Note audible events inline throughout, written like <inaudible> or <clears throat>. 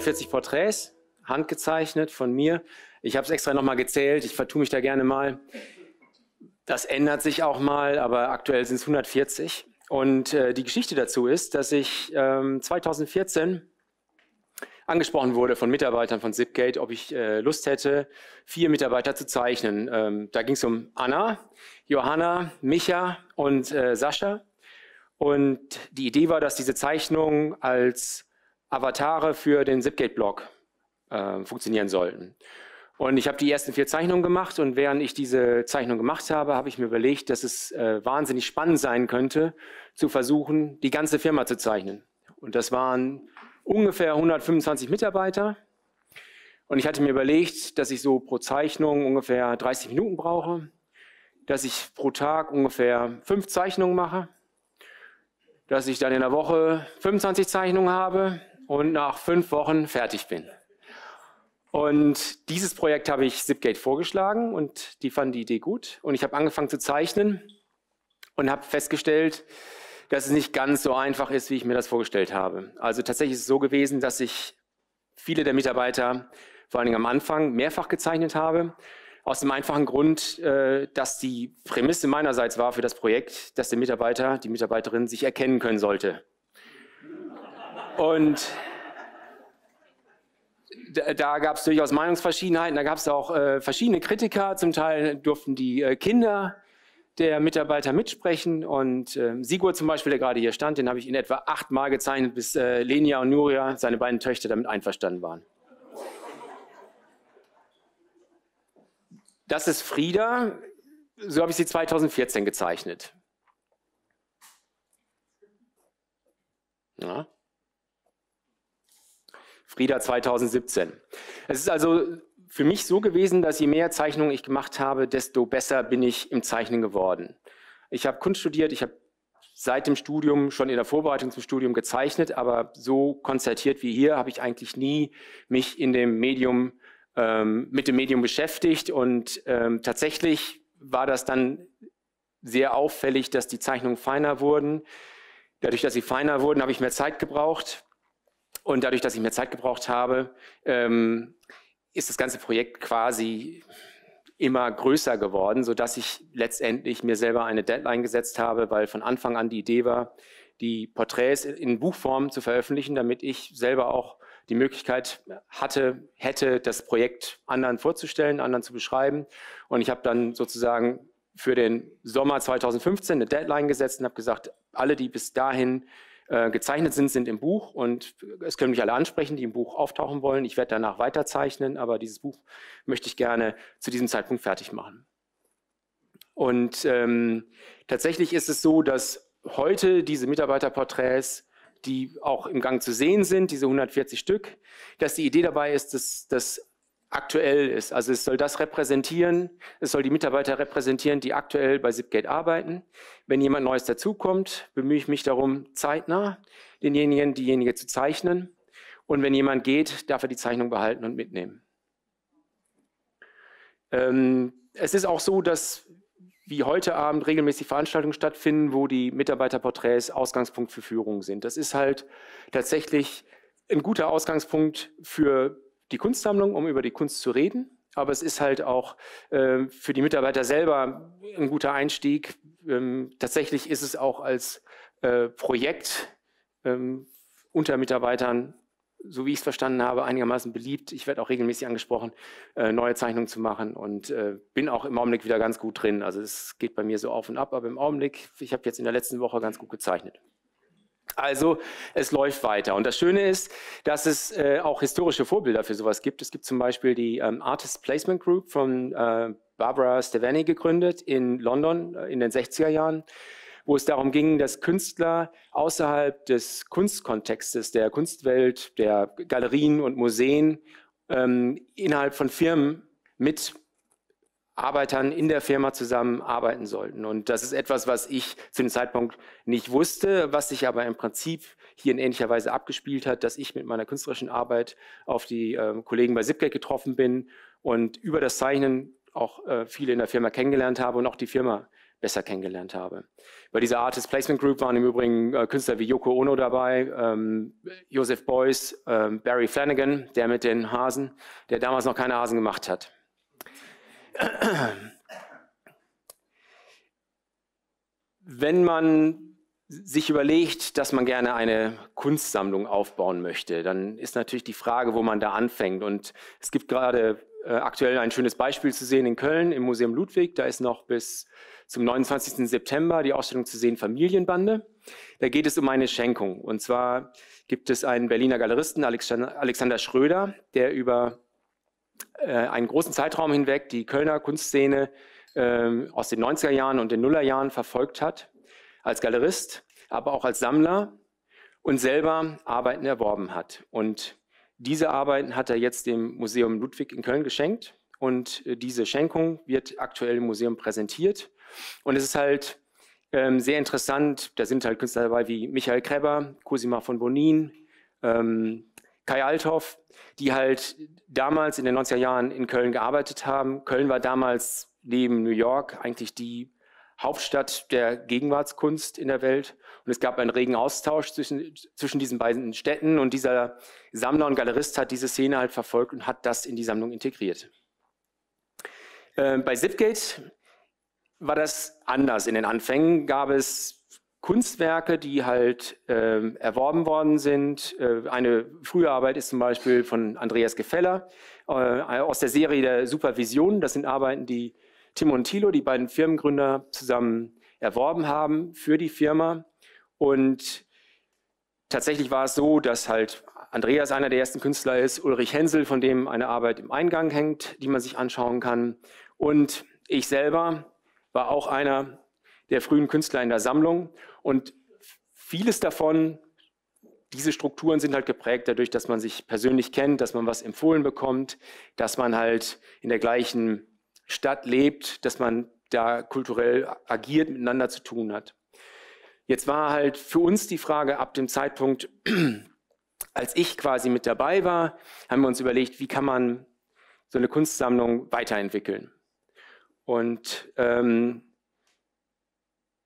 140 Porträts, handgezeichnet von mir. Ich habe es extra nochmal gezählt, ich vertue mich da gerne mal. Das ändert sich auch mal, aber aktuell sind es 140. Und äh, die Geschichte dazu ist, dass ich ähm, 2014 angesprochen wurde von Mitarbeitern von Zipgate, ob ich äh, Lust hätte, vier Mitarbeiter zu zeichnen. Ähm, da ging es um Anna, Johanna, Micha und äh, Sascha. Und die Idee war, dass diese Zeichnungen als Avatare für den Zipgate-Blog äh, funktionieren sollten. Und ich habe die ersten vier Zeichnungen gemacht und während ich diese Zeichnung gemacht habe, habe ich mir überlegt, dass es äh, wahnsinnig spannend sein könnte, zu versuchen, die ganze Firma zu zeichnen. Und das waren ungefähr 125 Mitarbeiter. Und ich hatte mir überlegt, dass ich so pro Zeichnung ungefähr 30 Minuten brauche, dass ich pro Tag ungefähr fünf Zeichnungen mache, dass ich dann in der Woche 25 Zeichnungen habe und nach fünf Wochen fertig bin. Und dieses Projekt habe ich Zipgate vorgeschlagen und die fanden die Idee gut. Und ich habe angefangen zu zeichnen und habe festgestellt, dass es nicht ganz so einfach ist, wie ich mir das vorgestellt habe. Also tatsächlich ist es so gewesen, dass ich viele der Mitarbeiter, vor allen Dingen am Anfang, mehrfach gezeichnet habe. Aus dem einfachen Grund, äh, dass die Prämisse meinerseits war für das Projekt, dass der Mitarbeiter, die Mitarbeiterin sich erkennen können sollte. Und da, gab es durchaus Meinungsverschiedenheiten, da gab es auch äh, verschiedene Kritiker, zum Teil durften die äh, Kinder der Mitarbeiter mitsprechen. Und äh, Sigurd zum Beispiel, der gerade hier stand, den habe ich in etwa achtmal gezeichnet, bis äh, Lenia und Nuria, seine beiden Töchter, damit einverstanden waren. Das ist Frieda, so habe ich sie 2014 gezeichnet. Ja. Frieda 2017. Es ist also für mich so gewesen, dass je mehr Zeichnungen ich gemacht habe, desto besser bin ich im Zeichnen geworden. Ich habe Kunst studiert, ich habe seit dem Studium, schon in der Vorbereitung zum Studium gezeichnet, aber so konzertiert wie hier habe ich eigentlich nie mich in dem Medium, ähm, mit dem Medium beschäftigt und ähm, tatsächlich war das dann sehr auffällig, dass die Zeichnungen feiner wurden. Dadurch, dass sie feiner wurden, habe ich mehr Zeit gebraucht. Und dadurch, dass ich mehr Zeit gebraucht habe, ähm, ist das ganze Projekt quasi immer größer geworden, so dass ich letztendlich mir selber eine Deadline gesetzt habe, weil von Anfang an die Idee war, die Porträts in Buchform zu veröffentlichen, damit ich selber auch die Möglichkeit hatte, hätte, das Projekt anderen vorzustellen, anderen zu beschreiben. Und ich habe dann sozusagen für den Sommer 2015 eine Deadline gesetzt und habe gesagt, alle, die bis dahin äh, gezeichnet sind, sind im Buch und es können mich alle ansprechen, die im Buch auftauchen wollen. Ich werde danach weiterzeichnen, aber dieses Buch möchte ich gerne zu diesem Zeitpunkt fertig machen. Und ähm, tatsächlich ist es so, dass heute diese Mitarbeiterporträts, die auch im Gang zu sehen sind, diese 140 Stück, dass die Idee dabei ist, dass, dass aktuell ist. Also es soll das repräsentieren, es soll die Mitarbeiter repräsentieren, die aktuell bei Zipgate arbeiten. Wenn jemand Neues dazukommt, bemühe ich mich darum, zeitnah denjenigen, diejenige zu zeichnen. Und wenn jemand geht, darf er die Zeichnung behalten und mitnehmen. Ähm, es ist auch so, dass wie heute Abend regelmäßig Veranstaltungen stattfinden, wo die Mitarbeiterporträts Ausgangspunkt für Führungen sind. Das ist halt tatsächlich ein guter Ausgangspunkt für die Kunstsammlung, um über die Kunst zu reden. Aber es ist halt auch äh, für die Mitarbeiter selber ein guter Einstieg. Ähm, tatsächlich ist es auch als äh, Projekt ähm, unter Mitarbeitern, so wie ich es verstanden habe, einigermaßen beliebt. Ich werde auch regelmäßig angesprochen, äh, neue Zeichnungen zu machen und äh, bin auch im Augenblick wieder ganz gut drin. Also es geht bei mir so auf und ab, aber im Augenblick, ich habe jetzt in der letzten Woche ganz gut gezeichnet. Also es läuft weiter. Und das Schöne ist, dass es äh, auch historische Vorbilder für sowas gibt. Es gibt zum Beispiel die ähm, Artist Placement Group von äh, Barbara Steveni gegründet in London äh, in den 60er Jahren, wo es darum ging, dass Künstler außerhalb des Kunstkontextes, der Kunstwelt, der Galerien und Museen ähm, innerhalb von Firmen mit Arbeitern in der Firma zusammenarbeiten sollten. Und das ist etwas, was ich zu dem Zeitpunkt nicht wusste, was sich aber im Prinzip hier in ähnlicher Weise abgespielt hat, dass ich mit meiner künstlerischen Arbeit auf die äh, Kollegen bei Zipgate getroffen bin und über das Zeichnen auch äh, viele in der Firma kennengelernt habe und auch die Firma besser kennengelernt habe. Bei dieser Artist Placement Group waren im Übrigen äh, Künstler wie Yoko Ono dabei, ähm, Joseph Beuys, ähm, Barry Flanagan, der mit den Hasen, der damals noch keine Hasen gemacht hat. Wenn man sich überlegt, dass man gerne eine Kunstsammlung aufbauen möchte, dann ist natürlich die Frage, wo man da anfängt. Und es gibt gerade äh, aktuell ein schönes Beispiel zu sehen in Köln im Museum Ludwig. Da ist noch bis zum 29. September die Ausstellung zu sehen Familienbande. Da geht es um eine Schenkung. Und zwar gibt es einen Berliner Galeristen, Alexander Schröder, der über äh, einen großen Zeitraum hinweg die Kölner Kunstszene äh, aus den 90er Jahren und den Nullerjahren verfolgt hat als Galerist, aber auch als Sammler und selber Arbeiten erworben hat. Und diese Arbeiten hat er jetzt dem Museum Ludwig in Köln geschenkt und äh, diese Schenkung wird aktuell im Museum präsentiert. Und es ist halt ähm, sehr interessant, da sind halt Künstler dabei wie Michael Kreber, Cosima von Bonin, ähm, Kai Althoff, die halt damals in den 90er Jahren in Köln gearbeitet haben. Köln war damals neben New York eigentlich die Hauptstadt der Gegenwartskunst in der Welt. Und es gab einen regen Austausch zwischen, zwischen diesen beiden Städten. Und dieser Sammler und Galerist hat diese Szene halt verfolgt und hat das in die Sammlung integriert. Äh, bei Zipgate war das anders. In den Anfängen gab es Kunstwerke, die halt äh, erworben worden sind. Äh, eine frühe Arbeit ist zum Beispiel von Andreas Gefeller äh, aus der Serie der Supervision. Das sind Arbeiten, die Tim und Thilo, die beiden Firmengründer, zusammen erworben haben für die Firma. Und tatsächlich war es so, dass halt Andreas einer der ersten Künstler ist, Ulrich Hensel, von dem eine Arbeit im Eingang hängt, die man sich anschauen kann. Und ich selber war auch einer der frühen Künstler in der Sammlung. Und vieles davon, diese Strukturen sind halt geprägt dadurch, dass man sich persönlich kennt, dass man was empfohlen bekommt, dass man halt in der gleichen Stadt lebt, dass man da kulturell agiert, miteinander zu tun hat. Jetzt war halt für uns die Frage ab dem Zeitpunkt, <clears throat> als ich quasi mit dabei war, haben wir uns überlegt, wie kann man so eine Kunstsammlung weiterentwickeln. Und ähm,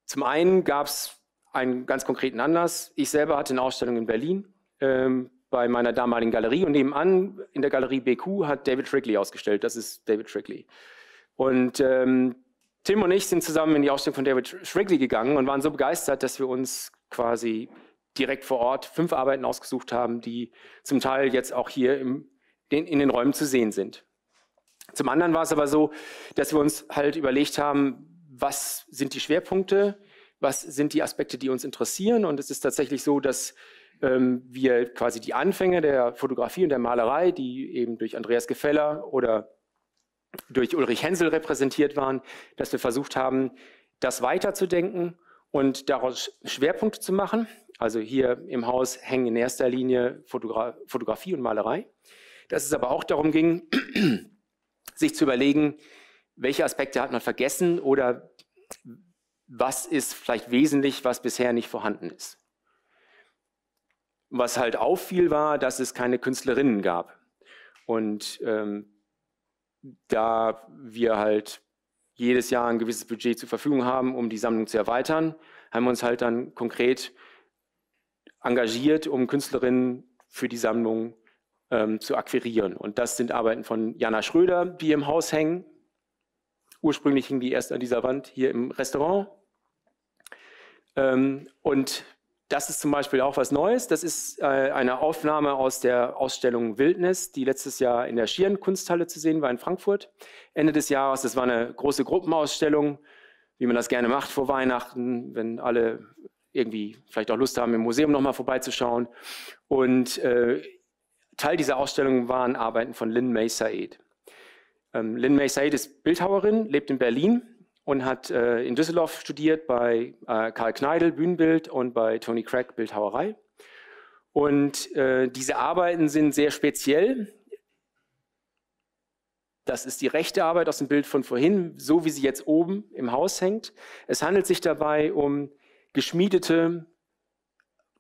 zum einen gab es einen ganz konkreten Anlass. Ich selber hatte eine Ausstellung in Berlin ähm, bei meiner damaligen Galerie und nebenan in der Galerie BQ hat David Shrigley ausgestellt. Das ist David Shrigley. Und ähm, Tim und ich sind zusammen in die Ausstellung von David Shrigley gegangen und waren so begeistert, dass wir uns quasi direkt vor Ort fünf Arbeiten ausgesucht haben, die zum Teil jetzt auch hier im, den, in den Räumen zu sehen sind. Zum anderen war es aber so, dass wir uns halt überlegt haben, was sind die Schwerpunkte, was sind die Aspekte, die uns interessieren. Und es ist tatsächlich so, dass ähm, wir quasi die Anfänge der Fotografie und der Malerei, die eben durch Andreas Gefeller oder durch Ulrich Hensel repräsentiert waren, dass wir versucht haben, das weiterzudenken und daraus Schwerpunkte zu machen. Also hier im Haus hängen in erster Linie Fotogra Fotografie und Malerei. Dass es aber auch darum ging, sich zu überlegen, welche Aspekte hat man vergessen oder was ist vielleicht wesentlich, was bisher nicht vorhanden ist. Was halt auffiel, war, dass es keine Künstlerinnen gab. Und ähm, da wir halt jedes Jahr ein gewisses Budget zur Verfügung haben, um die Sammlung zu erweitern, haben wir uns halt dann konkret engagiert, um Künstlerinnen für die Sammlung ähm, zu akquirieren. Und das sind Arbeiten von Jana Schröder, die im Haus hängen. Ursprünglich hingen die erst an dieser Wand hier im Restaurant. Ähm, und das ist zum Beispiel auch was Neues. Das ist äh, eine Aufnahme aus der Ausstellung Wildnis, die letztes Jahr in der Schieren Kunsthalle zu sehen war in Frankfurt. Ende des Jahres. Das war eine große Gruppenausstellung, wie man das gerne macht vor Weihnachten, wenn alle irgendwie vielleicht auch Lust haben, im Museum nochmal vorbeizuschauen. Und äh, Teil dieser Ausstellung waren Arbeiten von Lynn May Said. Ähm, Lynn May Said ist Bildhauerin, lebt in Berlin und hat äh, in Düsseldorf studiert bei äh, Karl Kneidel, Bühnenbild, und bei Tony Craig, Bildhauerei. Und äh, diese Arbeiten sind sehr speziell. Das ist die rechte Arbeit aus dem Bild von vorhin, so wie sie jetzt oben im Haus hängt. Es handelt sich dabei um geschmiedete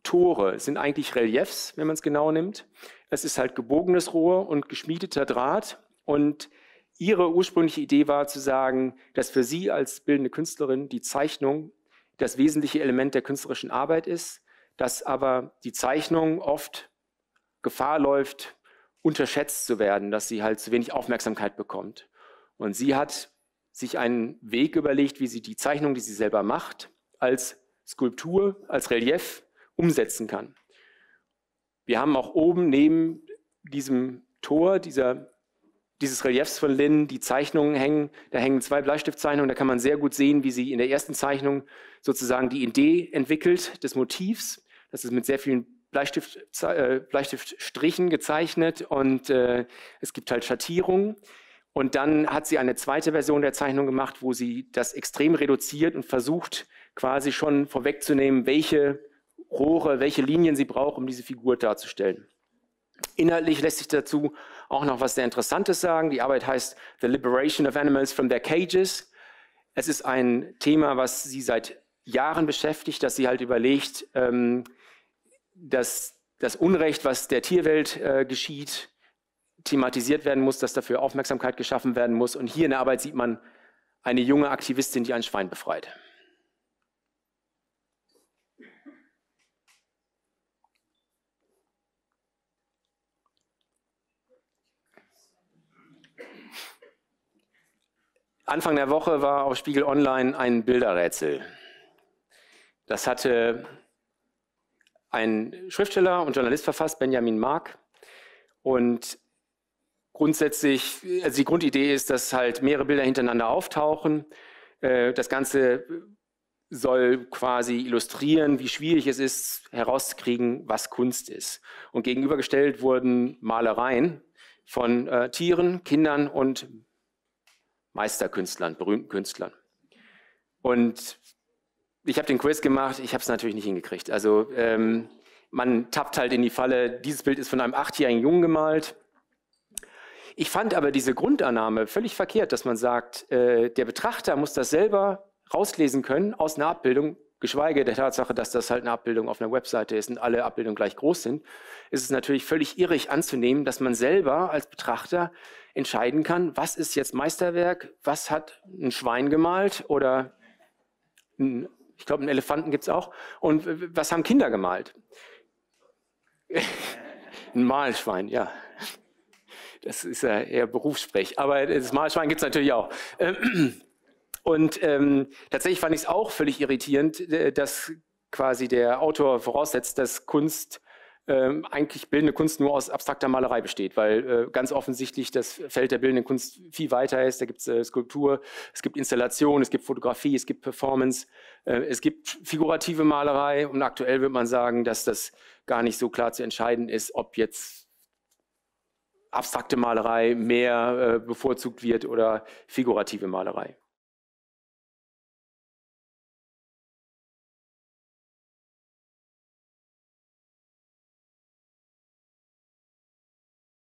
Tore. Es sind eigentlich Reliefs, wenn man es genau nimmt. Es ist halt gebogenes Rohr und geschmiedeter Draht. Und ihre ursprüngliche Idee war zu sagen, dass für sie als bildende Künstlerin die Zeichnung das wesentliche Element der künstlerischen Arbeit ist, dass aber die Zeichnung oft Gefahr läuft, unterschätzt zu werden, dass sie halt zu wenig Aufmerksamkeit bekommt. Und sie hat sich einen Weg überlegt, wie sie die Zeichnung, die sie selber macht, als Skulptur, als Relief umsetzen kann. Wir haben auch oben neben diesem Tor dieser, dieses Reliefs von Lynn die Zeichnungen hängen. Da hängen zwei Bleistiftzeichnungen. Da kann man sehr gut sehen, wie sie in der ersten Zeichnung sozusagen die Idee entwickelt des Motivs. Das ist mit sehr vielen Bleistift, äh, Bleistiftstrichen gezeichnet und äh, es gibt halt Schattierungen. Und dann hat sie eine zweite Version der Zeichnung gemacht, wo sie das extrem reduziert und versucht, quasi schon vorwegzunehmen, welche Rohre, welche Linien sie braucht, um diese Figur darzustellen. Inhaltlich lässt sich dazu auch noch was sehr Interessantes sagen. Die Arbeit heißt The Liberation of Animals from Their Cages. Es ist ein Thema, was sie seit Jahren beschäftigt, dass sie halt überlegt, ähm, dass das Unrecht, was der Tierwelt äh, geschieht, thematisiert werden muss, dass dafür Aufmerksamkeit geschaffen werden muss. Und hier in der Arbeit sieht man eine junge Aktivistin, die ein Schwein befreit. Anfang der Woche war auf Spiegel Online ein Bilderrätsel. Das hatte ein Schriftsteller und Journalist verfasst, Benjamin Mark. Und grundsätzlich, also die Grundidee ist, dass halt mehrere Bilder hintereinander auftauchen. Äh, das Ganze soll quasi illustrieren, wie schwierig es ist, herauszukriegen, was Kunst ist. Und gegenübergestellt wurden Malereien von äh, Tieren, Kindern und Meisterkünstlern, berühmten Künstlern. Und ich habe den Quiz gemacht, ich habe es natürlich nicht hingekriegt. Also ähm, man tappt halt in die Falle, dieses Bild ist von einem achtjährigen Jungen gemalt. Ich fand aber diese Grundannahme völlig verkehrt, dass man sagt, äh, der Betrachter muss das selber rauslesen können aus einer Abbildung, geschweige der Tatsache, dass das halt eine Abbildung auf einer Webseite ist und alle Abbildungen gleich groß sind, ist es natürlich völlig irrig anzunehmen, dass man selber als Betrachter entscheiden kann, was ist jetzt Meisterwerk, was hat ein Schwein gemalt oder ein, ich glaube, einen Elefanten gibt es auch und was haben Kinder gemalt. <laughs> ein Malschwein, ja. Das ist ja eher Berufssprech, aber das Malschwein gibt es natürlich auch. Und ähm, tatsächlich fand ich es auch völlig irritierend, äh, dass quasi der Autor voraussetzt, dass Kunst ähm, eigentlich bildende Kunst nur aus abstrakter Malerei besteht, weil äh, ganz offensichtlich das Feld der bildenden Kunst viel weiter ist. Da gibt es äh, Skulptur, es gibt Installation, es gibt Fotografie, es gibt Performance, äh, es gibt figurative Malerei und aktuell würde man sagen, dass das gar nicht so klar zu entscheiden ist, ob jetzt abstrakte Malerei mehr äh, bevorzugt wird oder figurative Malerei.